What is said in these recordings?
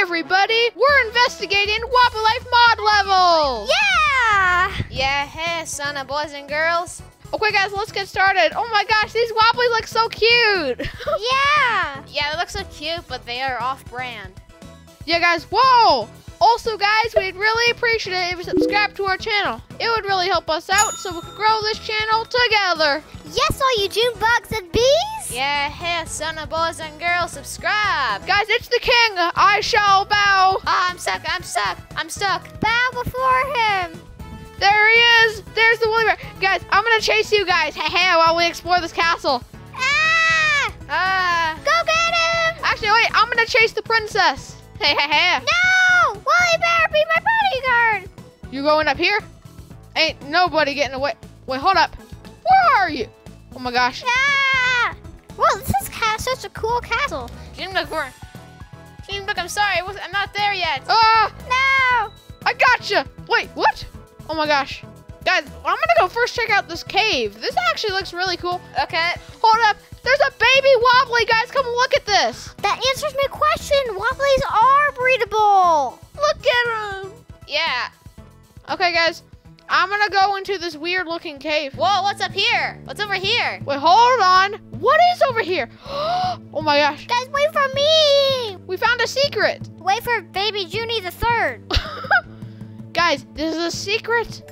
everybody! We're investigating Wobbly Life mod levels! Yeah! Yeah, hey, son of boys and girls. Okay, guys, let's get started. Oh my gosh, these Wobblies look so cute! Yeah! Yeah, they look so cute, but they are off-brand. yeah, guys, whoa! Also, guys, we'd really appreciate it if you subscribe to our channel. It would really help us out so we could grow this channel together. Yes, all you June bugs and bees! Yeah, hey, son of boys and girls, subscribe. Guys, it's the king. I shall bow. Ah, I'm stuck, I'm stuck, I'm stuck. Bow before him! There he is. There's the woolly bear. Guys, I'm gonna chase you guys. Hey, hey, while we explore this castle. Ah! Ah, Go get him! Actually, wait, I'm gonna chase the princess. Hey, hey, hey. No! Bear, be my bodyguard! You going up here? Ain't nobody getting away. Wait, hold up. Where are you? Oh my gosh. Ah! Whoa, this is such a cool castle. Jim Duck, we're... Jim Duck, I'm sorry, I am not there yet. Ah, No! I gotcha. Wait, what? Oh my gosh. Guys, I'm gonna go first check out this cave. This actually looks really cool. Okay. Hold up. There's a baby wobbly. Guys, come look at this. Okay, guys. I'm gonna go into this weird looking cave. Whoa, what's up here? What's over here? Wait, hold on. What is over here? oh my gosh. Guys, wait for me! We found a secret. Wait for baby Junie the third. Guys, this is a secret.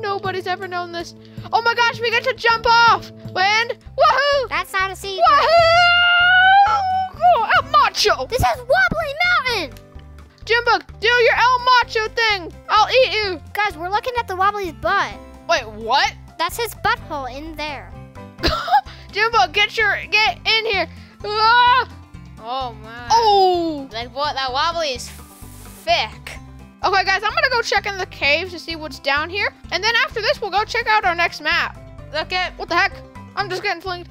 Nobody's ever known this. Oh my gosh, we get to jump off. Land. Woohoo! That's not a secret. Woohoo! Oh, El Macho. This is Wobbly Mountain! Jimbug, do your El Macho thing. I'll eat you. Guys, we're looking at the Wobbly's butt. Wait, what? That's his butthole in there. Jimbo, get your get in here. Ah! Oh, my. Oh. Like, what? That wobbly is thick. Okay, guys, I'm gonna go check in the cave to see what's down here, and then after this, we'll go check out our next map. Look at... What the heck? I'm just getting flinged.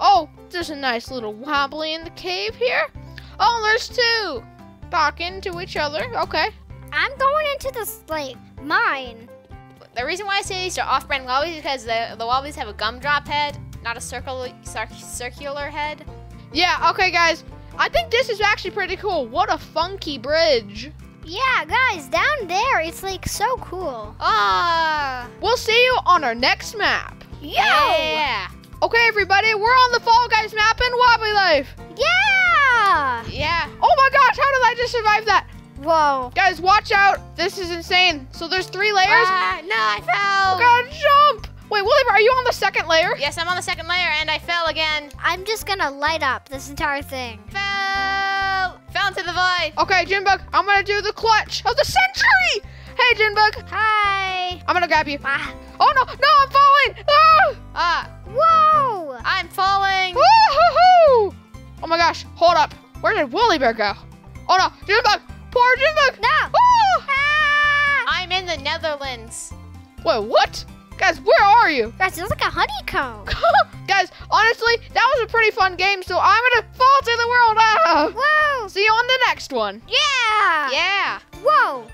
Oh, there's a nice little wobbly in the cave here. Oh, there's two talking to each other. Okay. I'm going into this, like, mine. The reason why I say these are off-brand wobblies is because the, the wobblies have a gumdrop head, not a circle, cir- circular head. Yeah. Okay, guys. I think this is actually pretty cool. What a funky bridge. Yeah, guys, down there, it's, like, so cool. Ah! We'll see you on our next map. Yeah! Okay, everybody, we're on the Fall Guys map in Wobbly Life. Yeah! Yeah. Just survive that? Whoa. Guys, watch out. This is insane. So there's three layers. Ah, no, I fell. Gotta jump. Wait, William, are you on the second layer? Yes, I'm on the second layer and I fell again. I'm just gonna light up this entire thing. Fell. Fell into the void. Okay, Jinbug, I'm gonna do the clutch of the century. Hey, Jinbug, Hi. I'm gonna grab you. Ah. Oh no, no, I'm falling. Ah! Ah, Whoa! I'm falling. Woo-hoo-hoo! Oh my gosh, hold up. Where did Woolly Bear go? Oh no, Jinbug, poor Jinbug. No! Ah! Ah! I'm in the Netherlands. Wait, what? Guys, where are you? Guys, it's like a honeycomb. Guys, honestly, that was a pretty fun game, so I'm gonna fall to the world. Ah! Whoa! See you on the next one. Yeah! Yeah. Whoa!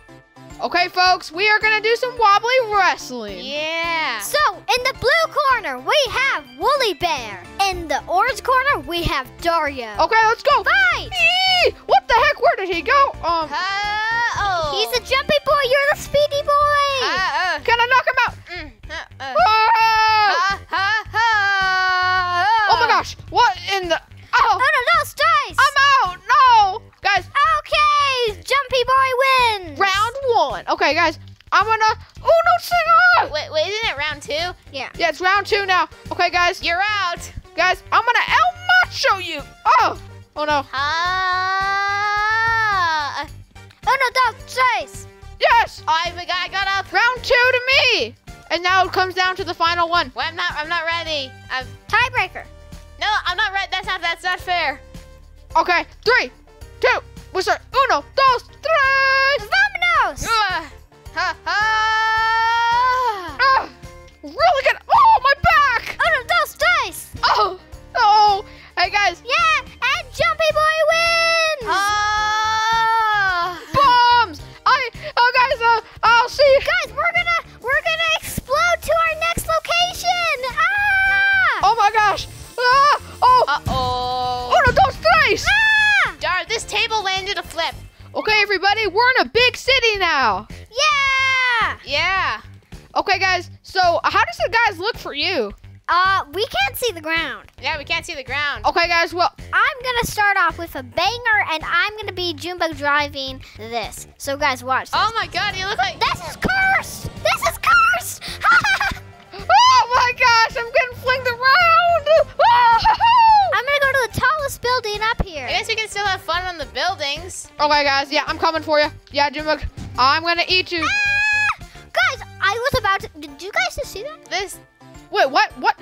Okay, folks, we are gonna do some wobbly wrestling. Yeah. So, in the blue corner, we have Woolly Bear. In the orange corner, we have Dario. Okay, let's go. Fight! Eee! What the heck? Where did he go? Um, Ah, oh. He's a jumpy boy. You're the speedy boy. Ah, can I knock him out? uh, mm, uh, uh. Ha, ha, ha. Oh my gosh! What in the? Oh Oh, no, no, Stice. I'm out! No, guys. okay, jumpy boy wins. Round one. Okay, guys. I'm gonna. Oh no, sing on! Wait, wait, isn't it round two? Yeah. Yeah, it's round two now. Okay, guys. You're out. Guys, I'm gonna El Macho you. Oh, oh no. Ah. I, I got up. Round two to me. And now it comes down to the final one. Well, I'm not. I'm not ready. I'm, Tiebreaker. no, I'm not ready. That's not. That's not fair. Okay, three, two, we start. Uno, dos, tres. Vamonos. Ah, ha, ha. Ah, really good. Oh, my back. Oh no, no, Stice. Oh, oh. Hey guys, Yeah, and jumpy boy wins. Ah. Okay, guys. So, how does the guys look for you? Uh, we can't see the ground. Yeah, we can't see the ground. Okay, guys. Well, I'm gonna start off with a banger, and I'm gonna be Junebug driving this. So, guys, watch this. Oh my god, you look like. This is cursed! This is cursed! oh my gosh, I'm getting flinged around. I'm gonna go to the tallest building up here. I guess we can still have fun on the buildings. Okay, guys. Yeah, I'm coming for you. Yeah, Junebug, I'm gonna eat you. Ah! This. Wait, what? What?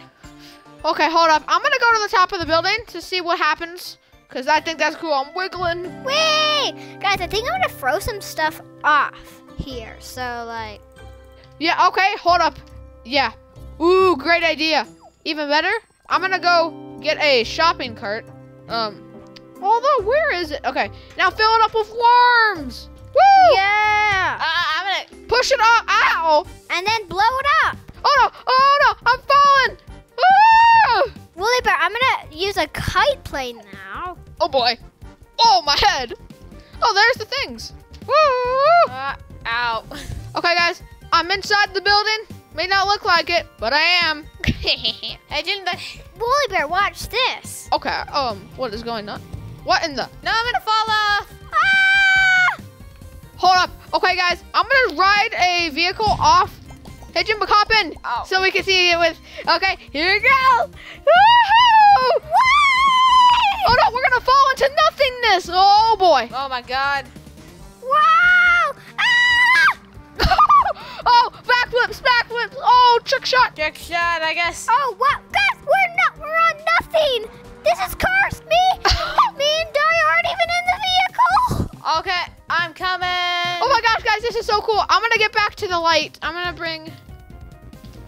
Okay, hold up. I'm gonna go to the top of the building to see what happens. Cause I think that's cool. I'm wiggling. Wait! Guys, I think I'm gonna throw some stuff off here. So, like. Yeah, okay, hold up. Yeah. Ooh, great idea. Even better, I'm gonna go get a shopping cart. Um, although, where is it? Okay, now fill it up with worms. Woo! Yeah! Uh, I'm gonna. Push it up. Ow! And then blow it up. Oh no! Oh no! I'm falling! Ah! Woolly Bear, I'm gonna use a kite plane now. Oh boy! Oh my head! Oh, there's the things. Woo! Uh, ow. Okay, guys, I'm inside the building. May not look like it, but I am. I didn't. Woolly Bear, watch this. Okay, um, what is going on? What in the? No, I'm gonna fall off. Ah! Hold up. Okay, guys, I'm gonna ride a vehicle off. Hey, Jimbo, hop in Oh. so we can see it with. Okay, here we go. Woohoo! Oh no, we're gonna fall into nothingness. Oh boy. Oh my god. Wow! Ah! oh, backflips, backflips. Oh, trick shot. Trick shot, I guess. Oh, wow! Guys, we're not. We're on nothing. This is cursed. Me, me and Dari aren't even in the vehicle. Okay, I'm coming. Oh my gosh, guys, this is so cool. I'm gonna get back to the light. I'm gonna bring.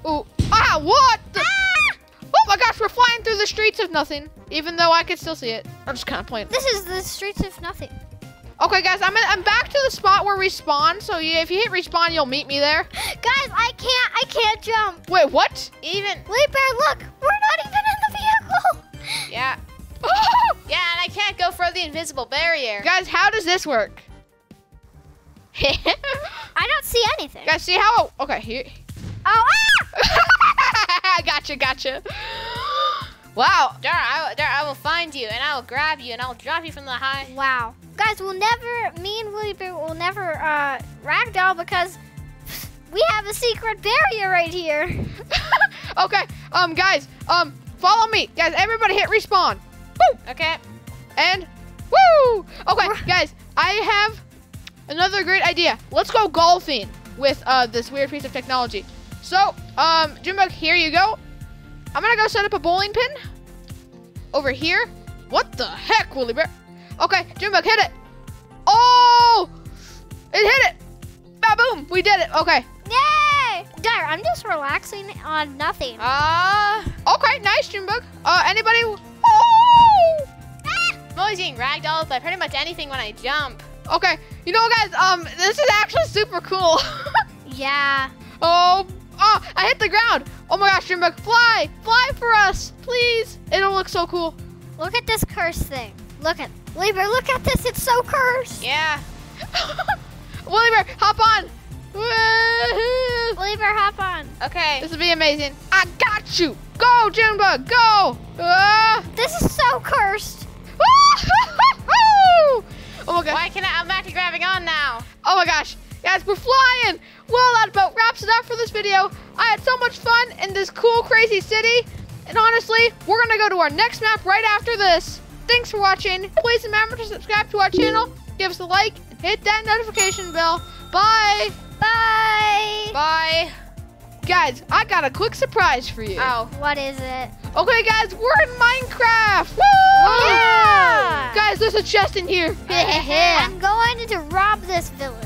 Ooh. Ah, what? The... Ah! Oh my gosh, we're flying through the streets of nothing, even though I can still see it. I'm just kind of playing. This is the streets of nothing. Okay, guys, I'm in, I'm back to the spot where we spawn. So yeah, if you hit respawn, you'll meet me there. Guys, I can't. I can't jump. Wait, what? Even. Woolly Bear, look. We're not even in the vehicle. Yeah. Yeah, and I can't go for the invisible barrier. guys, how does this work? I don't see anything. guys, see how? Okay, here. Oh, ah! gotcha, gotcha. Wow. Dar, I, Dar, I will find you and I will grab you and I will drop you from the high. Wow. Guys, we'll never, me and Bear will never uh, ragdoll because we have a secret barrier right here. okay, um, guys, um, follow me, guys. Everybody hit respawn. Woo! Okay. And woo! Okay, guys, I have another great idea. Let's go golfing with uh, this weird piece of technology. So, um, Jimbo, here you go. I'm gonna go set up a bowling pin over here. What the heck, Woolly Bear? Okay, Jimbo, hit it. Oh! It hit it. Ba boom! We did it. Okay. Yay! Dire, I'm just relaxing on nothing. Uh, Okay, nice, Junebug. Uh, anybody? Oh! I'm always getting ragdolled by pretty much anything when I jump. Okay, you know, guys, um, this is actually super cool. Yeah. oh, oh, I hit the ground. Oh my gosh, Junebug, fly, fly for us, please. It'll look so cool. Look at this curse thing. Look at, Woolly look at this. It's so cursed. Yeah. Willie Bear, hop on. Woo-hoo. Woolly Bear, hop on. Okay. This will be amazing. I got you. Go, Junebug, go. Ah. This is so cursed. oh my gosh. Why can I? I'm back to grabbing on now. Oh my gosh. Guys, we're flying. Well, that about wraps it up for this video. I had so much fun in this cool, crazy city. And honestly, we're going to go to our next map right after this. Thanks for watching. Please remember to subscribe to our channel, give us a like, and hit that notification bell. Bye. Bye. Bye. Guys, I got a quick surprise for you. Oh. What is it? Okay, guys, we're in Minecraft. Woo! Yeah. Guys, there's a chest in here. I'm going to rob this village.